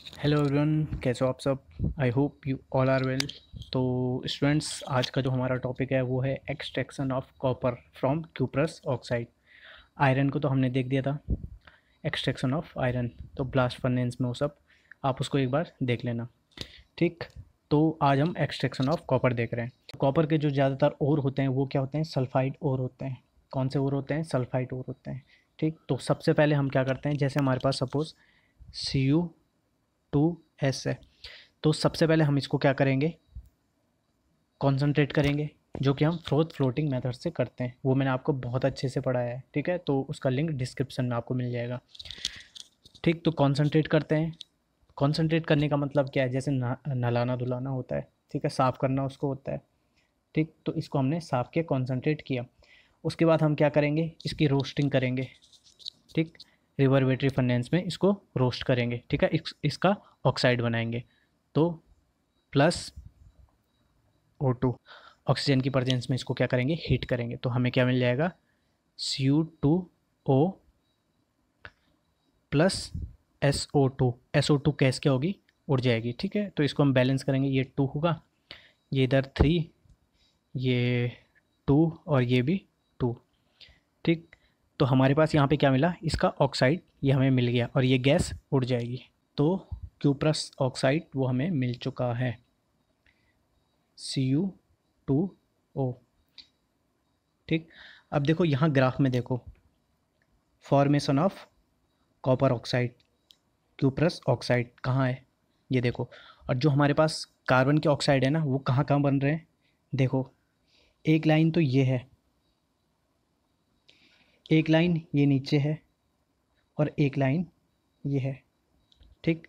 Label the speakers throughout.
Speaker 1: Hello everyone कैसे हो आप सब? I hope you all are well तो स्टूडेंट्स आज का जो हमारा टॉपिक है, वो है extraction of copper from cuprous oxide iron को तो हमने देख दिया था। एक्सट्रैक्शन ऑफ़ आयरन तो ब्लास्ट फर्नेंस में वो सब। आप उसको एक बार देख लेना। ठीक? तो आज हम एक्सट्रैक्शन ऑफ़ कॉपर देख रहे हैं। कॉपर के जो ज़्यादातर और होते हैं, वो क्या होते हैं? सल्फाइड और होते हैं। कौन से और होते हैं? सल्फाइड और होते हैं। ठीक? तो सबसे पहले हम क्या करते हैं? जैसे हमारे पास suppose C U two S है। तो सबसे पहले हम इसको क्या करेंगे? कॉन्सनट्रेट करेंगे, जो कि हम फ्रोथ फ्लोटिंग मेथड से करते हैं। वो मैंने आपको बहुत अच्छे से पढ़ाया है, ठीक है? तो उसका लिंक डिस्क्रिप्शन में आपको मिल जाएगा। ठीक तो कॉन्सनट्रेट करते हैं। कॉन्सनट्रेट करने का मतलब क्या है? जैसे नहलाना धुलाना होता है, ठीक है? साफ़ करना उसको होता है, ठीक? तो इसको हमने साफ़ किया कॉन्सनट्रेट किया। उसके बाद हम क्या करेंगे? इसकी रोस्टिंग करेंगे, ठीक? रिवर्बेटरी फर्नेंस में इसको रोस्ट करेंगे ठीक है? इस, इसका ऑक्साइड बनाएँगे। तो प्लस ओ टू ऑक्सीजन की प्रजेंस में इसको क्या करेंगे? हीट करेंगे। तो हमें क्या मिल जाएगा? C U two O plus S O two S O two gas क्या होगी? उड़ जाएगी ठीक है? तो इसको हम बैलेंस करेंगे। ये टू होगा ये इधर थ्री ये टू और ये भी टू ठीक? तो हमारे पास यहाँ पे क्या मिला? इसका ऑक्साइड ये हमें मिल गया और ये गैस उड़ जाएगी। तो क्यूप्रस ऑक्साइड वो हमें मिल चुका है। सी यू टू ओ ठीक? अब देखो, यहाँ ग्राफ में देखो। Formation of copper oxide cuprous oxide कहाँ है? ये देखो। और जो हमारे पास कार्बन के ऑक्साइड है ना, वो कहाँ कहाँ बन रहे हैं? देखो। एक लाइन तो ये है। एक लाइन ये नीचे है और एक लाइन ये है ठीक?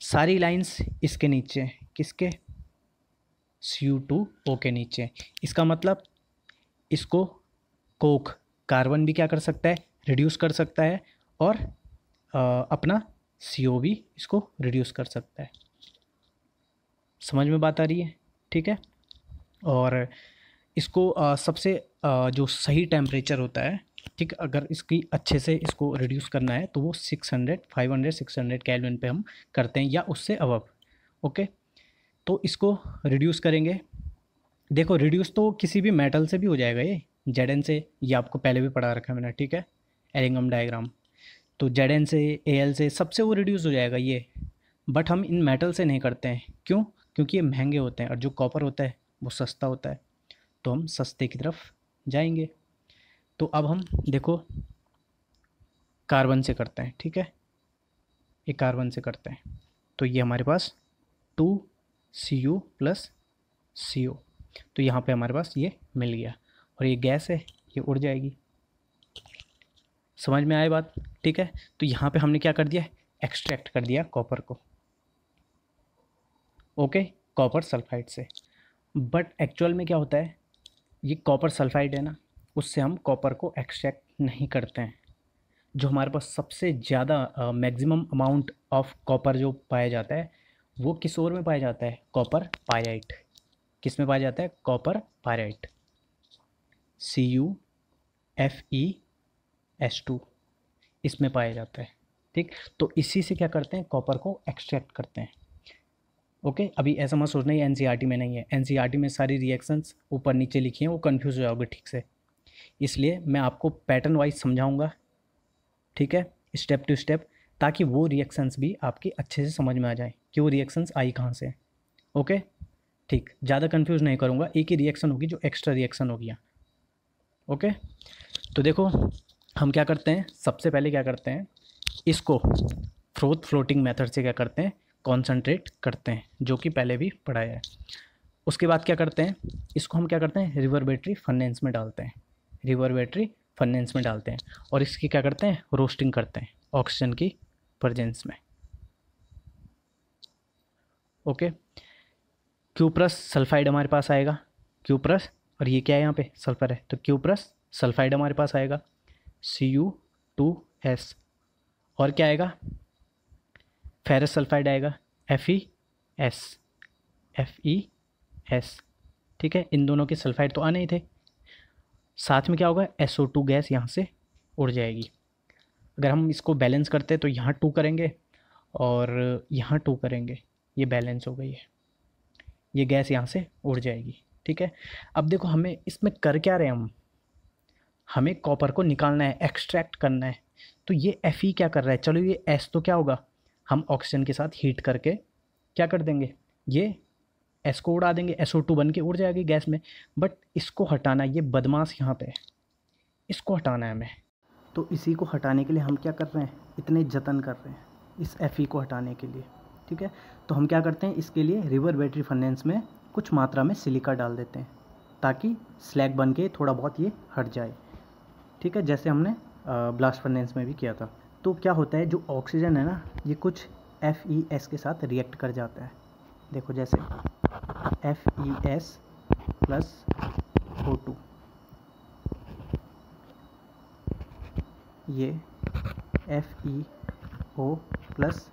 Speaker 1: सारी लाइंस इसके नीचे हैं। किसके? सी यू टू ओ के नीचे इसका मतलब इसको कोक कार्बन भी क्या कर सकता है? रिड्यूस कर सकता है और आ, अपना सी ओ भी इसको रिड्यूस कर सकता है। समझ में बात आ रही है? ठीक है? और इसको आ, सबसे आ, जो सही टेम्परेचर होता है ठीक, अगर इसकी अच्छे से इसको रिड्यूस करना है तो वो six hundred five hundred six hundred kelvin पर हम करते हैं या उससे अबव ओके तो इसको रिड्यूस करेंगे। देखो रिड्यूस तो किसी भी मेटल से भी हो जाएगा ये जेड से, ये आपको पहले भी पढ़ा रखा है मैंने, ठीक है? एरिंगम डायग्राम तो जेड से ए से, सबसे वो रिड्यूस हो जाएगा ये। बट हम इन मेटल से नहीं करते हैं। क्यों? क्योंकि ये महँगे होते हैं और जो कॉपर होता है, वो सस्ता होता है। तो हम सस्ते की तरफ़ जाएँगे। तो अब हम देखो कार्बन से करते हैं, ठीक है? ये कार्बन से करते हैं। तो ये हमारे पास two C U plus C O तो यहाँ पे हमारे पास ये मिल गया। और ये गैस है, ये उड़ जाएगी। समझ में आए बात? ठीक है? तो यहाँ पे हमने क्या कर दिया? एक्सट्रैक्ट कर दिया कॉपर को। ओके कॉपर सल्फाइड से। बट एक्चुअल में क्या होता है? ये कॉपर सल्फाइड है ना? उससे हम कॉपर को एक्सट्रैक्ट नहीं करते हैं। जो हमारे पास सबसे ज़्यादा मैक्सिमम अमाउंट ऑफ़ कॉपर जो पाया जाता है, वो किस ओर में पाया जाता है? कॉपर पायराइट किसमें पाया जाता है? Copper pyrite C U F E S two इसमें पाया जाता है, ठीक? तो इसी से क्या करते हैं? कॉपर को एक्सट्रैक्ट करते हैं। ओके? अभी ऐसा मत सोचना, ये एन में नहीं है। एन में सारी रिएक्शंस ऊपर नीचे लिखी हैं, वो कन्फ्यूज़ हो जाओगे ठीक से। इसलिए मैं आपको पैटर्न वाइज समझाऊँगा, ठीक है? स्टेप टू स्टेप ताकि वो रिएक्शंस भी आपकी अच्छे से समझ में आ जाए कि वो रिएक्शंस आई कहाँ से ओके ठीक, ज़्यादा कंफ्यूज नहीं करूँगा, एक ही रिएक्शन होगी जो एक्स्ट्रा रिएक्शन होगी यहाँ ओके तो देखो, हम क्या करते हैं, सबसे पहले क्या करते हैं, इसको फ्रोथ फ्लोटिंग मेथड से क्या करते हैं कॉन्सनट्रेट करते हैं, जो कि पहले भी पढ़ाया है। उसके बाद क्या करते हैं, इसको हम क्या करते हैं रिवर्बेटरी फर्नेंस में डालते हैं। रिवर बैटरी फर्नेंस में डालते हैं और इसकी क्या करते हैं? रोस्टिंग करते हैं ऑक्सीजन की प्रजेंस में। ओके? क्यूप्रस सल्फाइड हमारे पास आएगा। क्यूप्रस, और ये क्या है यहाँ पे? सल्फ़र है। तो क्यूप्रस सल्फाइड हमारे पास आएगा। सी यू टू एस और क्या आएगा? फेरस सल्फाइड आएगा। F E S F E S ठीक है? इन दोनों के सल्फाइड तो आने ही थे। साथ में क्या होगा? एस ओ टू गैस यहाँ से उड़ जाएगी। अगर हम इसको बैलेंस करते हैं तो यहाँ टू करेंगे और यहाँ टू करेंगे। ये बैलेंस हो गई है। ये गैस यहाँ से उड़ जाएगी, ठीक है? अब देखो, हमें इसमें कर क्या रहे हम? हमें कॉपर को निकालना है एक्सट्रैक्ट करना है। तो ये एफ़ ई क्या कर रहा है? चलो, ये एस तो क्या होगा? हम ऑक्सीजन के साथ हीट करके क्या कर देंगे? ये एस को उड़ा देंगे एस ओ टू बन के उड़ जाएगी गैस में। बट इसको हटाना, ये बदमाश यहाँ पे है। इसको हटाना है हमें। तो इसी को हटाने के लिए हम क्या कर रहे हैं? इतने जतन कर रहे हैं इस एफ़ ई को हटाने के लिए, ठीक है? तो हम क्या करते हैं? इसके लिए रिवर बैटरी फाइनेंस में कुछ मात्रा में सिलिका डाल देते हैं, ताकि स्लैग बन के थोड़ा बहुत ये हट जाए, ठीक है? जैसे हमने ब्लास्ट फाइनेंस में भी किया था। तो क्या होता है? जो ऑक्सीजन है ना, ये कुछ एफ़ ई एस के साथ रिएक्ट कर जाता है। देखो जैसे F E S plus O two ये F E O plus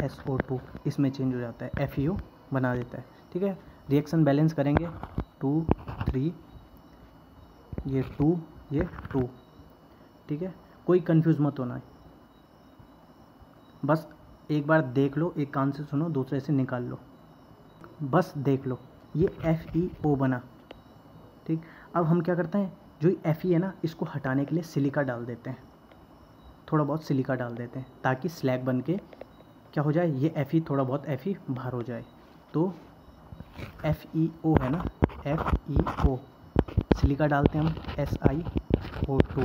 Speaker 1: S O two इसमें चेंज हो जाता है। एफ़ ई ओ बना देता है। ठीक है? रिएक्शन बैलेंस करेंगे। टू थ्री ये टू ये टू ठीक है? कोई कंफ्यूज मत होना। है बस एक बार देख लो, एक कान से सुनो, दूसरे से निकाल लो। बस देख लो, ये एफ़ ई ओ बना। ठीक? अब हम क्या करते हैं? जो एफ़ ई है ना, इसको हटाने के लिए सिलिका डाल देते हैं। थोड़ा बहुत सिलिका डाल देते हैं, ताकि स्लैग बन के क्या हो जाए? ये एफ़ ई थोड़ा बहुत एफ़ ई बाहर हो जाए। तो एफ़ ई ओ है ना एफ़ ई ओ सिलिका डालते हैं हम एस आई ओ टू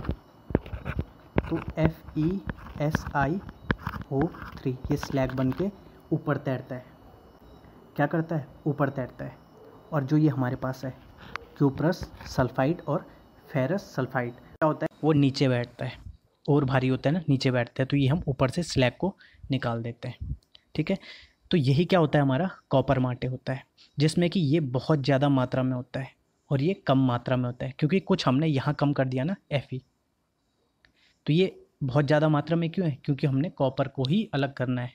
Speaker 1: तो F E S I O three ये स्लैग बन के ऊपर तैरता है। क्या करता है? ऊपर तैरता है। और जो ये हमारे पास है, क्यूप्रस सल्फाइड और फेरस सल्फाइड। क्या होता है? वो नीचे बैठता है। और भारी होता है ना, नीचे बैठता है तो ये हम ऊपर से स्लैग को निकाल देते हैं। ठीक है? तो यही क्या होता है हमारा? कॉपर माटे होता है, जिसमें कि ये बहुत ज़्यादा मात्रा में होता है और ये कम मात्रा में होता है, क्योंकि कुछ हमने यहाँ कम कर दिया ना एफ़। तो ये बहुत ज़्यादा मात्रा में क्यों है? क्योंकि हमने कॉपर को ही अलग करना है,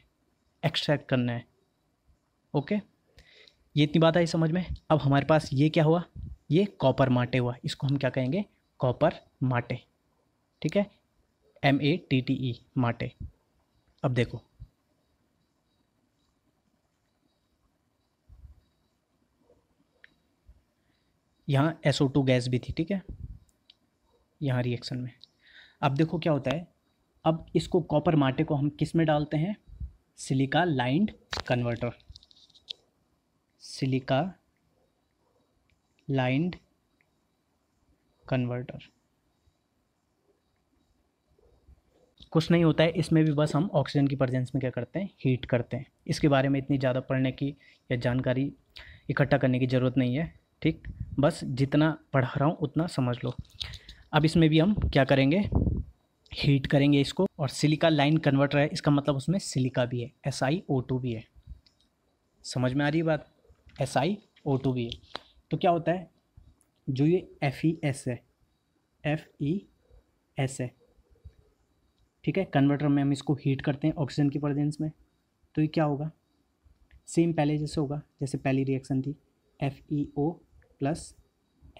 Speaker 1: एक्सट्रैक्ट करना है। ओके? ये इतनी बात आई समझ में? अब हमारे पास ये क्या हुआ? ये कॉपर माटे हुआ। इसको हम क्या कहेंगे? Copper matte. ठीक है? M A T T E matte. अब देखो। यहाँ एस ओ टू गैस भी थी, ठीक है? यहाँ रिएक्शन में। अब देखो क्या होता है। अब इसको कॉपर माटे को हम किसमें डालते हैं? Silica lined converter silica lined converter. कुछ नहीं होता है, इसमें भी बस हम ऑक्सीजन की प्रजेंस में क्या करते हैं? हीट करते हैं। इसके बारे में इतनी ज़्यादा पढ़ने की या जानकारी इकट्ठा करने की ज़रूरत नहीं है, ठीक? बस जितना पढ़ा रहा हूँ, उतना समझ लो। अब इसमें भी हम क्या करेंगे? हीट करेंगे इसको और सिलिका लाइन कन्वर्टर है, इसका मतलब उसमें सिलिका भी है एस आई ओ टू भी है। समझ में आ रही है बात? एस आई ओ टू भी है। तो क्या होता है? जो ये एफ़ ई एस है एफ़ ई एस है ठीक है? कन्वर्टर में हम इसको हीट करते हैं ऑक्सीजन की प्रेजेंस में। तो ये क्या होगा? सेम पहले जैसे होगा जैसे पहली रिएक्शन थी F E O plus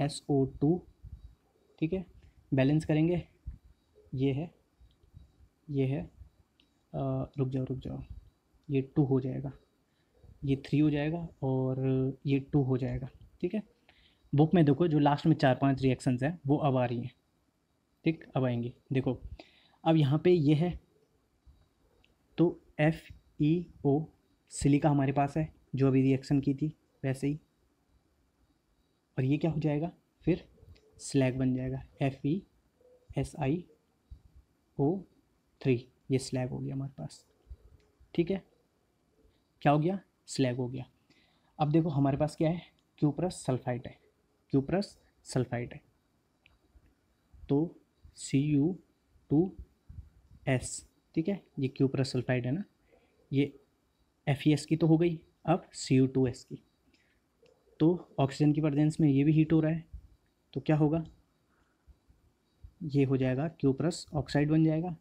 Speaker 1: S O two ठीक है? बैलेंस करेंगे। ये है ये है आ, रुक जाओ रुक जाओ। ये टू हो जाएगा। ये थ्री हो जाएगा और ये टू हो जाएगा, ठीक है? बुक में देखो जो लास्ट में चार पाँच रिएक्शंस हैं, वो अब आ रही हैं, ठीक? अब आएँगी, देखो। अब यहाँ पे ये है तो एफ़ ई ओ सिलिका हमारे पास है, जो अभी रिएक्शन की थी, वैसे ही। और ये क्या हो जाएगा? फिर स्लैग बन जाएगा F E S I O three ये स्लैग हो गया हमारे पास, ठीक है? क्या हो गया? स्लैग हो गया। अब देखो हमारे पास क्या है? क्यूप्रस सल्फाइड है। क्यूप्रस सल्फाइड है। तो सी यू टू एस ठीक है? ये क्यूप्रस सल्फाइड है ना? ये एफ़ ई एस की तो हो गई। अब सी यू टू एस की। तो ऑक्सीजन की प्रेजेंस में ये भी हीट हो रहा है। तो क्या होगा? ये हो जाएगा क्यू प्लस ऑक्साइड बन जाएगा।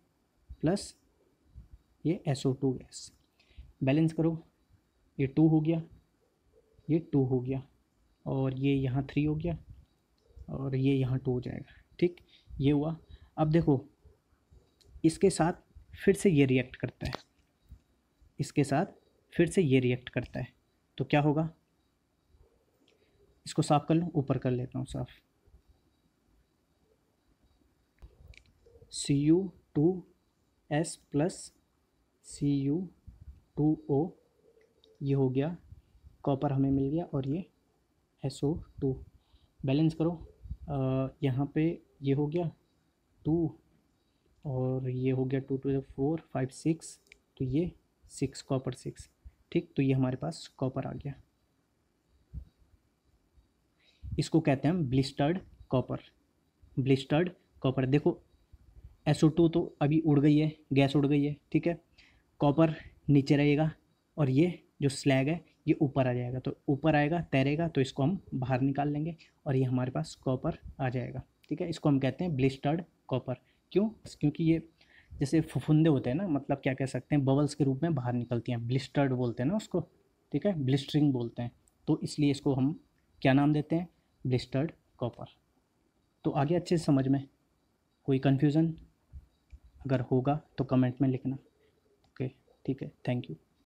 Speaker 1: प्लस ये S O two gas balance करो। ये टू हो गया, ये टू हो गया, और ये यहाँ थ्री हो गया, और ये यहाँ टू हो जाएगा, ठीक? ये हुआ। अब देखो, इसके साथ फिर से ये रिएक्ट करता है। इसके साथ फिर से ये रिएक्ट करता है। तो क्या होगा? इसको साफ़ कर लूँ, ऊपर कर लेता हूँ साफ़। C U two S plus C U two O ये हो गया कॉपर हमें मिल गया और ये एस ओ टू बैलेंस करो। यहाँ पे ये हो गया टू और ये हो गया two two four five six तो ये सिक्स कॉपर सिक्स ठीक तो ये हमारे पास कॉपर आ गया। इसको कहते हैं ब्लिस्टर्ड कॉपर ब्लिस्टर्ड कॉपर देखो एसओ टू तो अभी उड़ गई है, गैस उड़ गई है, ठीक है? कॉपर नीचे रहेगा और ये जो स्लैग है, ये ऊपर आ जाएगा। तो ऊपर आएगा, तैरेगा तो इसको हम बाहर निकाल लेंगे और ये हमारे पास कॉपर आ जाएगा। ठीक है? इसको हम कहते हैं ब्लिस्टर्ड कॉपर। क्यों? क्योंकि ये जैसे फुफुंदे होते हैं ना मतलब क्या कह सकते हैं, बबल्स के रूप में बाहर निकलती हैं। ब्लिस्टर्ड बोलते हैं ना उसको। ठीक है? ब्लिस्टरिंग बोलते हैं। तो इसलिए इसको हम क्या नाम देते हैं? Blistered copper. तो आगे अच्छे से समझ में। कोई कन्फ्यूज़न अगर होगा तो कमेंट में लिखना। ओके ठीक है? Thank you